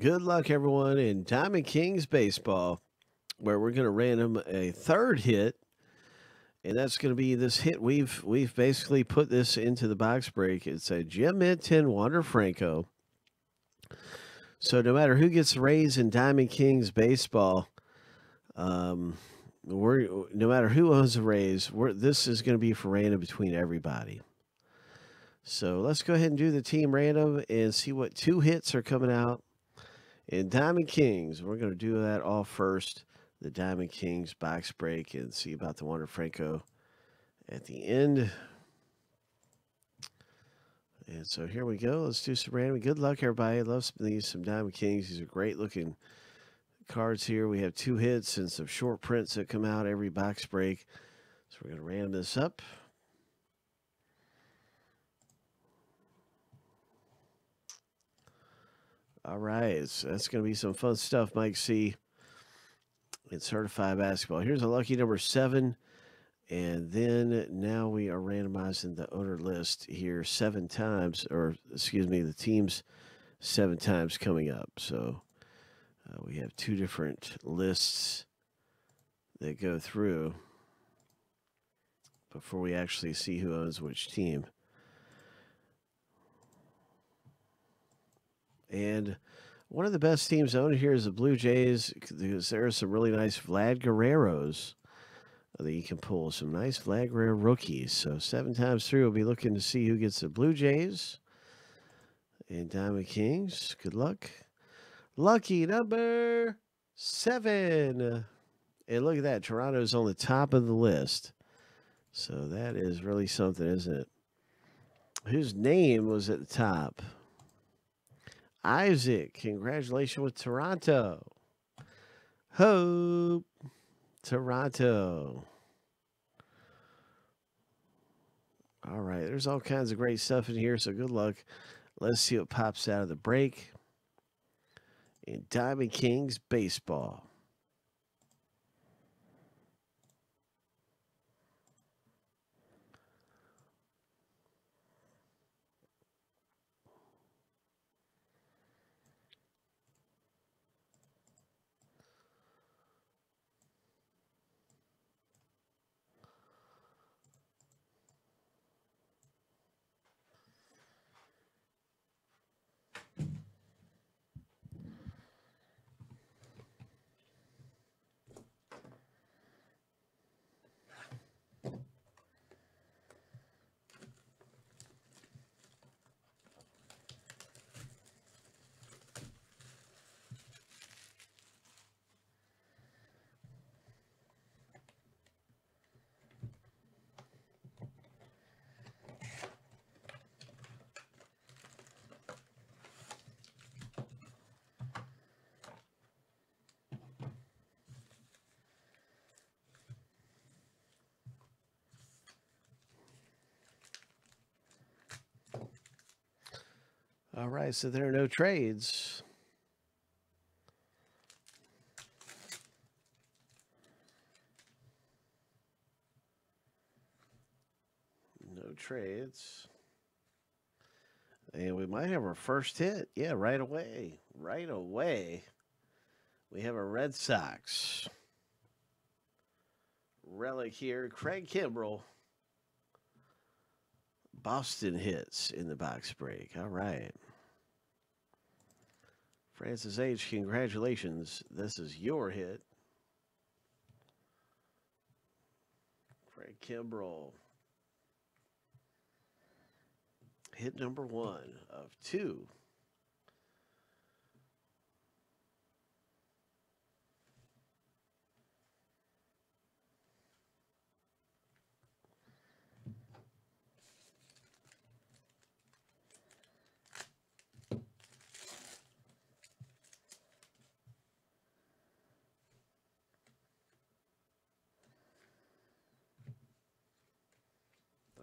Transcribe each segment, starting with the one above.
Good luck, everyone, in Diamond Kings baseball, where we're going to random a third hit, and that's going to be this hit. We've we've basically put this into the box break. It's a Gem Mint 10 Wander Franco. So no matter who gets raised in Diamond Kings baseball, um, we're no matter who owns the Rays, we're this is going to be for random between everybody. So let's go ahead and do the team random and see what two hits are coming out in Diamond Kings. We're going to do that all first. The Diamond Kings box break and see about the Wander Franco at the end. And so here we go. Let's do some random. Good luck, everybody. Love some these some Diamond Kings. These are great looking cards here. We have two hits and some short prints that come out every box break. So we're going to random this up. All right, so that's going to be some fun stuff, Mike C. It's certified basketball. Here's a lucky number seven. And then now we are randomizing the owner list here seven times, or excuse me, the teams seven times coming up. So uh, we have two different lists that go through before we actually see who owns which team. And one of the best teams owned here is the Blue Jays because there are some really nice Vlad Guerreros that you can pull. Some nice Vlad Guerrero rookies. So seven times through, we'll be looking to see who gets the Blue Jays and Diamond Kings. Good luck. Lucky number seven. And look at that. Toronto's on the top of the list. So that is really something, isn't it? Whose name was at the top? Isaac, congratulations with Toronto. Hope, Toronto. All right, there's all kinds of great stuff in here, so good luck. Let's see what pops out of the break in Diamond Kings baseball. All right, so there are no trades. No trades. And we might have our first hit. Yeah, right away. Right away. We have a Red Sox relic here. Craig Kimbrel. Boston hits in the box break. All right. Francis H., congratulations. This is your hit. Craig Kimbrel. Hit number one of two.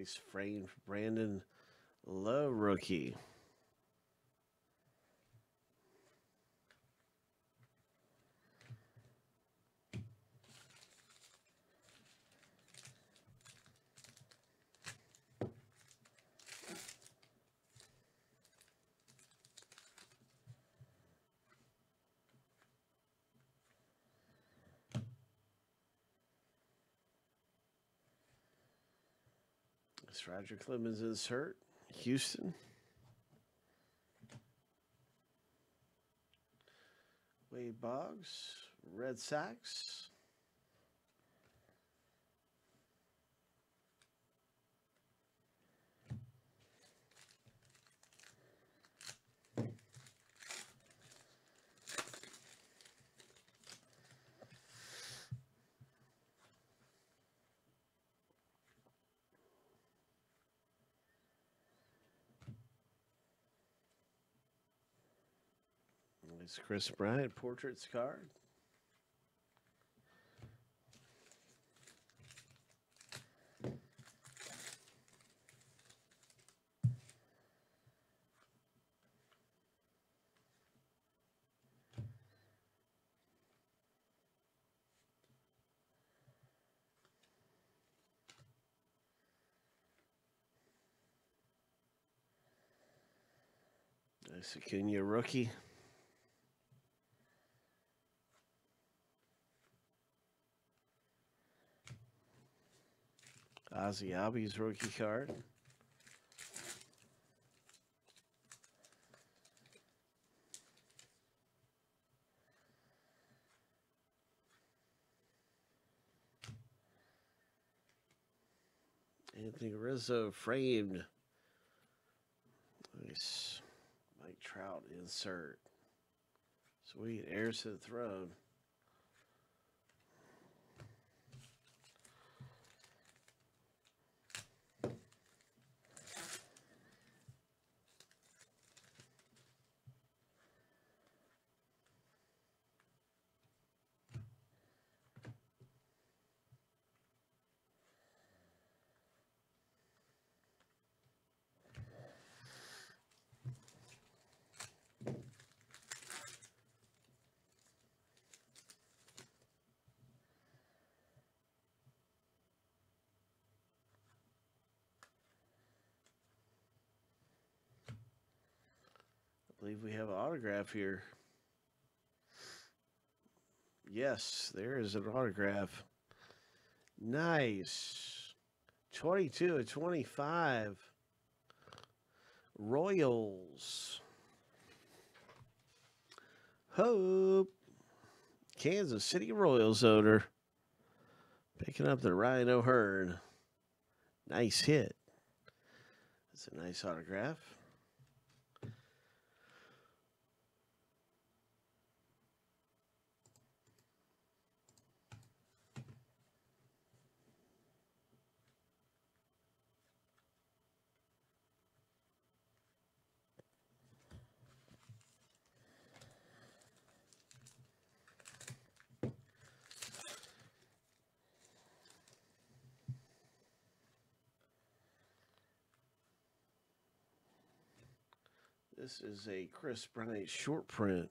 Nice frame for Brandon Lowe rookie. It's Roger Clemens insert. Houston. Wade Boggs, Red Sox. It's Kris Bryant portraits card. Nice Acuna rookie. Ozzie Albies rookie card. Anthony Rizzo framed. Nice. Mike Trout insert. Sweet. Heirs to the throne. Believe we have an autograph here. Yes, there is an autograph. Nice. 22 to 25. Royals. Hope. Kansas City Royals owner. Picking up the Ryan O'Hearn. Nice hit. That's a nice autograph. This is a Kris Bryant short print.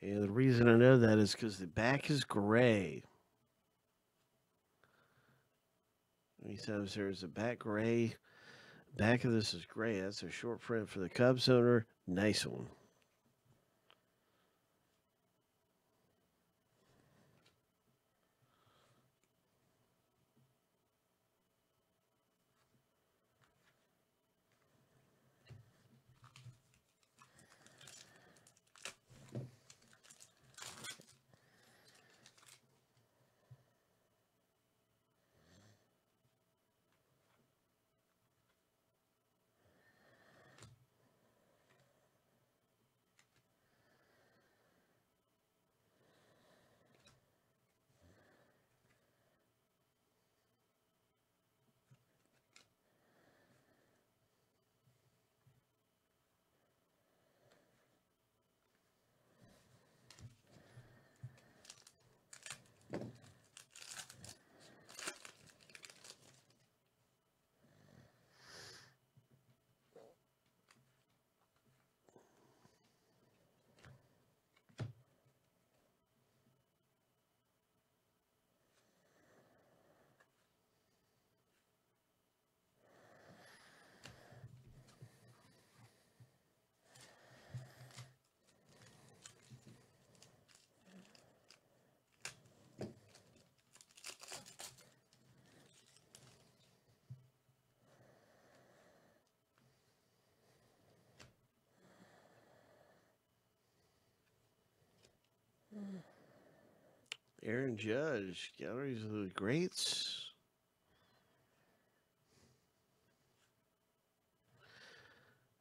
And the reason I know that is because the back is gray. Anytime there's a back gray, back of this is gray. That's a short print for the Cubs owner. Nice one. Aaron Judge, Galleries of the Greats.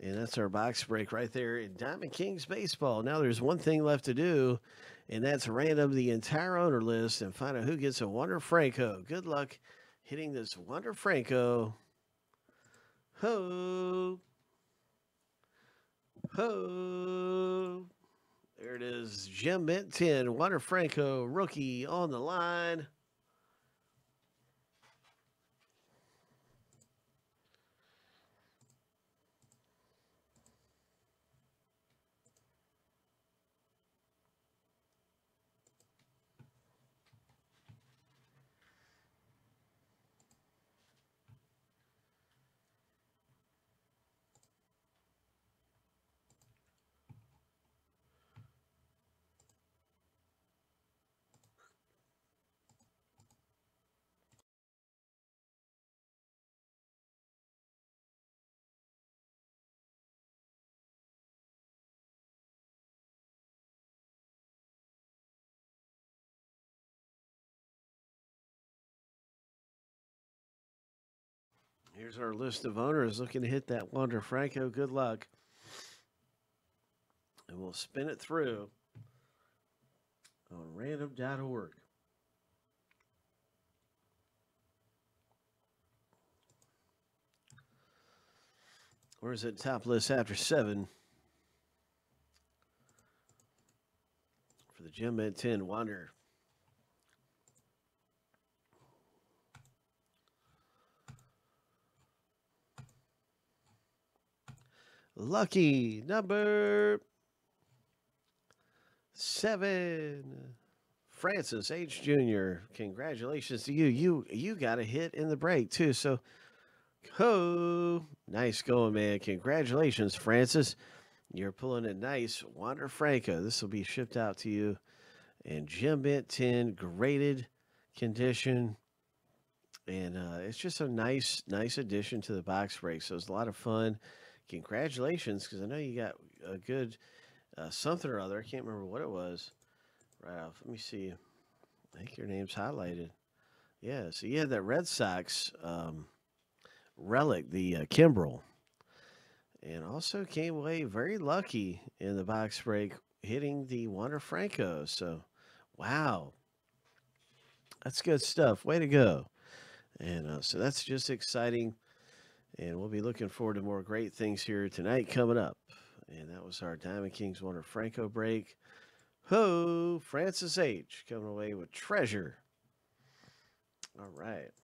And that's our box break right there in Diamond Kings Baseball. Now there's one thing left to do, and that's random the entire owner list and find out who gets a Wander Franco. Good luck hitting this Wander Franco. Ho! Ho! There it is. Gem Mint 10, Wander Franco, rookie on the line. Here's our list of owners looking to hit that Wander Franco. Good luck. And we'll spin it through on random.org. Where's it top list after seven? For the Gem at 10 Wander. Lucky number seven. Francis H. Jr. Congratulations to you. You you got a hit in the break too. So ho nice going, man. Congratulations, Francis. You're pulling a nice Wander Franco. This will be shipped out to you in Gem Mint 10 graded condition. And uh, it's just a nice, nice addition to the box break. So it's a lot of fun congratulations, because I know you got a good uh, something or other. I can't remember what it was. Right off. Let me see. I think your name's highlighted. Yeah, so you had that Red Sox um, relic, the uh, Kimbrel, and also came away very lucky in the box break, hitting the Wander Franco. So, wow, that's good stuff. Way to go! And uh, so that's just exciting. And we'll be looking forward to more great things here tonight coming up. And that was our Diamond Kings Wander Franco break. Ho, Francis H. coming away with treasure. All right.